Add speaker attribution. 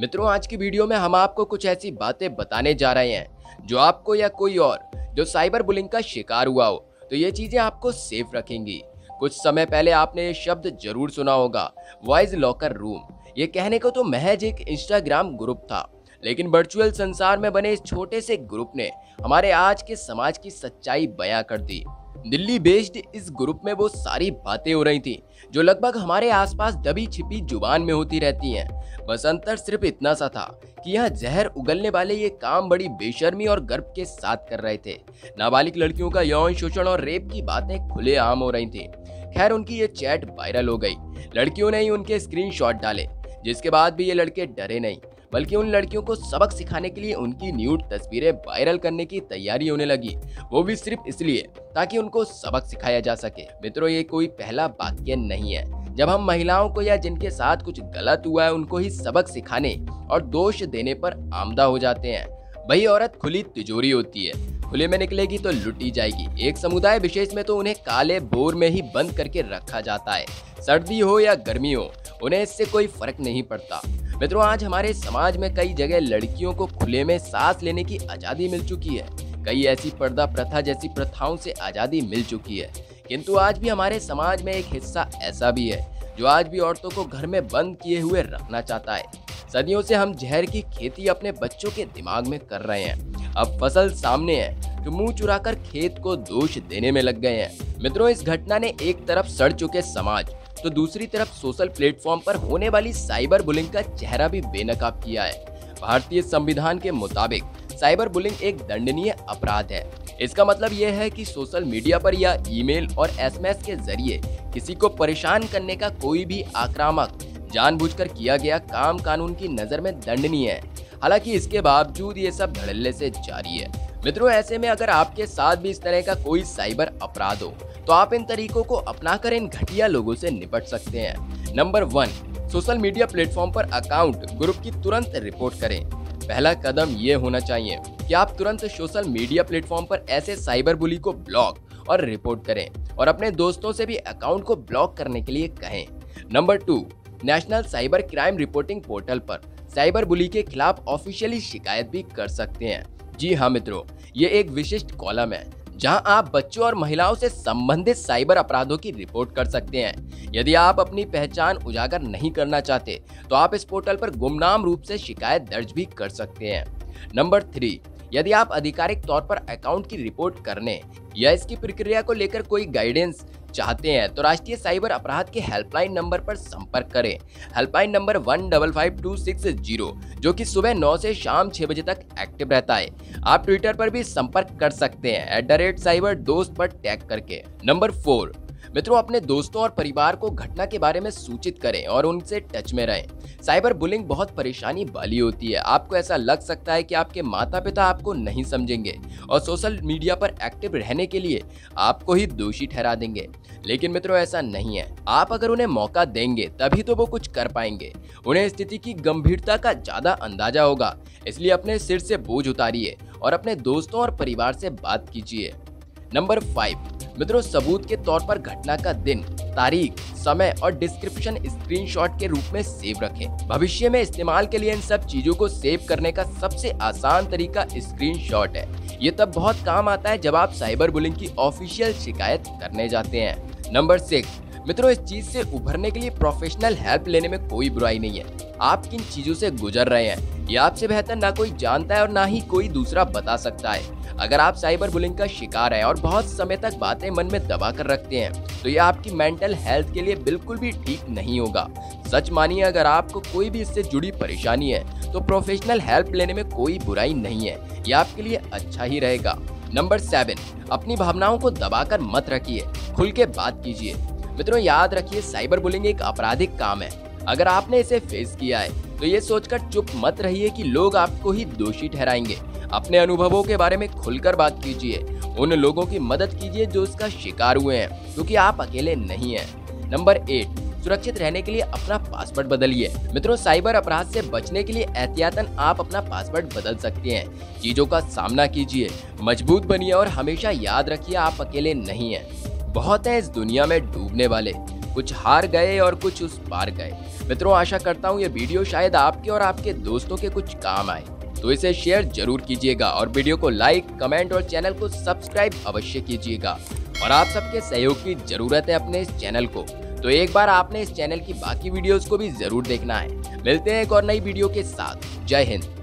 Speaker 1: मित्रों, आज की वीडियो में हम आपको कुछ ऐसी बातें बताने जा रहे हैं, जो आपको या कोई और, जो साइबर बुलिंग का शिकार हुआ हो तो ये चीज़ें आपको सेफ़ रखेंगी। कुछ समय पहले आपने ये शब्द ज़रूर सुना होगा, वॉइस लॉकर रूम। ये कहने को तो महज एक इंस्टाग्राम ग्रुप था, लेकिन वर्चुअल संसार में बने इस छोटे से ग्रुप ने हमारे आज के समाज की सच्चाई बयां कर दी। दिल्ली बेस्ड इस ग्रुप में वो सारी बातें हो रही थी, जो लगभग हमारे आसपास दबी छिपी ज़ुबान में होती रहती हैं। बस अंतर सिर्फ़ इतना सा था कि यहाँ जहर उगलने वाले ये काम बड़ी बेशर्मी और गर्व के साथ कर रहे थे। नाबालिग लड़कियों का यौन शोषण और रेप की बातें खुले आम हो रही थी। खैर, उनकी ये चैट वायरल हो गई। लड़कियों ने ही उनके स्क्रीनशॉट डाले, जिसके बाद भी ये लड़के डरे नहीं। बल्कि उन लड़कियों को सबक सिखाने के लिए उनकी न्यूड तस्वीरें वायरल करने की तैयारी होने लगी। वो भी सिर्फ़ इसलिए ताकि उनको सबक सिखाया जा सके। मित्रों, ये कोई पहला वाक्य नहीं है। जब हम महिलाओं को या जिनके साथ कुछ गलत हुआ है, उनको ही सबक सिखाने और दोष देने पर आमदा हो जाते हैं। वही औरत खुली तिजोरी होती है। खुले में निकलेगी तो लुटी जाएगी। एक समुदाय विशेष में तो उन्हें काले बोर में ही बंद करके रखा जाता है। सर्दी हो या गर्मी हो, उन्हें इससे कोई फ़र्क नहीं पड़ता। मित्रों, आज हमारे समाज में कई जगह लड़कियों को खुले में सांस लेने की आज़ादी मिल चुकी है। कई ऐसी पर्दा प्रथा जैसी प्रथाओं से आज़ादी मिल चुकी है। किंतु आज भी हमारे समाज में एक हिस्सा ऐसा भी है, जो आज भी औरतों को घर में बंद किए हुए रखना चाहता है। सदियों से हम जहर की खेती अपने बच्चों के दिमाग में कर रहे हैं। अब फ़सल सामने है तो मुँह चुराकर खेत को दोष देने में लग गए हैं। मित्रों, इस घटना ने एक तरफ़ सड़ चुके समाज तो दूसरी तरफ़ सोशल प्लेटफॉर्म पर होने वाली साइबर बुलिंग का चेहरा भी बेनकाब किया है। भारतीय संविधान के मुताबिक साइबर बुलिंग एक दंडनीय अपराध है। इसका मतलब यह है कि सोशल मीडिया पर या ईमेल और एसएमएस के ज़रिए किसी को परेशान करने का कोई भी आक्रामक, जानबूझकर किया गया काम कानून की नज़र में दंडनीय है। हालाँकि इसके बावजूद ये सब धड़ल्ले से जारी है। मित्रों, ऐसे में अगर आपके साथ भी इस तरह का कोई साइबर अपराध हो तो आप इन तरीकों को अपनाकर इन घटिया लोगों से निपट सकते हैं। Number one, social media platform पर अकाउंट, ग्रुप की तुरंत रिपोर्ट करें। पहला कदम ये होना चाहिए कि आप तुरंत सोशल मीडिया प्लेटफॉर्म पर ऐसे साइबर बुली को ब्लॉक और रिपोर्ट करें और अपने दोस्तों से भी अकाउंट को ब्लॉक करने के लिए कहें। Number two, national cyber crime reporting portal पर साइबर बुली के खिलाफ ऑफिशियली शिकायत भी कर सकते हैं। जी हाँ मित्रों, ये एक विशिष्ट कॉलम है जहाँ आप बच्चों और महिलाओं से संबंधित साइबर अपराधों की रिपोर्ट कर सकते हैं। यदि आप अपनी पहचान उजागर नहीं करना चाहते तो आप इस पोर्टल पर गुमनाम रूप से शिकायत दर्ज भी कर सकते हैं। नंबर थ्री, यदि आप आधिकारिक तौर पर अकाउंट की रिपोर्ट करने या इसकी प्रक्रिया को लेकर कोई गाइडेंस चाहते हैं तो राष्ट्रीय साइबर अपराध के हेल्पलाइन नंबर पर संपर्क करें। Helpline number one double five two six zero, जो कि सुबह नौ से शाम छह बजे तक एक्टिव रहता है। आप ट्विटर पर भी संपर्क कर सकते हैं, एट द रेट साइबर दोस्त पर टैग करके। नंबर फोर मित्रों, अपने दोस्तों और परिवार को घटना के बारे में सूचित करें और उनसे टच में रहें। साइबर बुलिंग बहुत परेशानी वाली होती है। आपको ऐसा लग सकता है कि आपके माता पिता आपको नहीं समझेंगे और सोशल मीडिया पर एक्टिव रहने के लिए आपको ही दोषी ठहरा देंगे। लेकिन मित्रों, ऐसा नहीं है। आप अगर उन्हें मौका देंगे, तभी तो वो कुछ कर पाएँगे। उन्हें स्थिति की गंभीरता का ज़्यादा अंदाज़ा होगा। इसलिए अपने सिर से बोझ उतारिए और अपने दोस्तों और परिवार से बात कीजिए। नंबर फाइव मित्रों, सबूत के तौर पर घटना का दिन, तारीख, समय और डिस्क्रिप्शन स्क्रीनशॉट के रूप में सेव रखें। भविष्य में इस्तेमाल के लिए इन सब चीज़ों को सेव करने का सबसे आसान तरीका स्क्रीनशॉट है। ये तब बहुत काम आता है जब आप साइबर बुलिंग की ऑफिशियल शिकायत करने जाते हैं। नंबर सिक्स मित्रों, इस चीज़ से उभरने के लिए प्रोफेशनल हेल्प लेने में कोई बुराई नहीं है। आप किन चीज़ों से गुजर रहे हैं? ये आपसे बेहतर ना कोई जानता है और ना ही कोई दूसरा बता सकता है। अगर आप साइबर बुलिंग का शिकार है और बहुत समय तक बातें मन में दबा कर रखते हैं तो ये आपकी मेंटल हेल्थ के लिए बिल्कुल भी ठीक नहीं होगा। सच मानिए, अगर आपको कोई भी इससे जुड़ी परेशानी है तो प्रोफेशनल हेल्प लेने में कोई बुराई नहीं है। ये आपके लिए अच्छा ही रहेगा। नंबर सेवन, अपनी भावनाओं को दबाकर मत रखिए। खुल के बात कीजिए। मित्रों, याद रखिए, साइबर बुलिंग एक आपराधिक काम है। अगर आपने इसे फेस किया है तो ये सोचकर चुप मत रहिए कि लोग आपको ही दोषी ठहराएँगे। अपने अनुभवों के बारे में खुलकर बात कीजिए। उन लोगों की मदद कीजिए जो इसका शिकार हुए हैं, क्योंकि आप अकेले नहीं हैं। नंबर एट, सुरक्षित रहने के लिए अपना पासवर्ड बदलिए। मित्रों, साइबर अपराध से बचने के लिए एहतियातन आप अपना पासवर्ड बदल सकते हैं। चीज़ों का सामना कीजिए। मज़बूत बनिए और हमेशा याद रखिए, आप अकेले नहीं हैं। बहुत है इस दुनिया में डूबने वाले। कुछ हार गए और कुछ उस पार गए। मित्रों, आशा करता हूँ ये वीडियो शायद आपके और आपके दोस्तों के कुछ काम आए। तो इसे शेयर ज़रूर कीजिएगा और वीडियो को लाइक कमेंट और चैनल को सब्सक्राइब अवश्य कीजिएगा। और आप सबके सहयोग की ज़रूरत है अपने इस चैनल को। तो एक बार आपने इस चैनल की बाकी वीडियोस को भी ज़रूर देखना है। मिलते हैं एक और नई वीडियो के साथ। जय हिंद।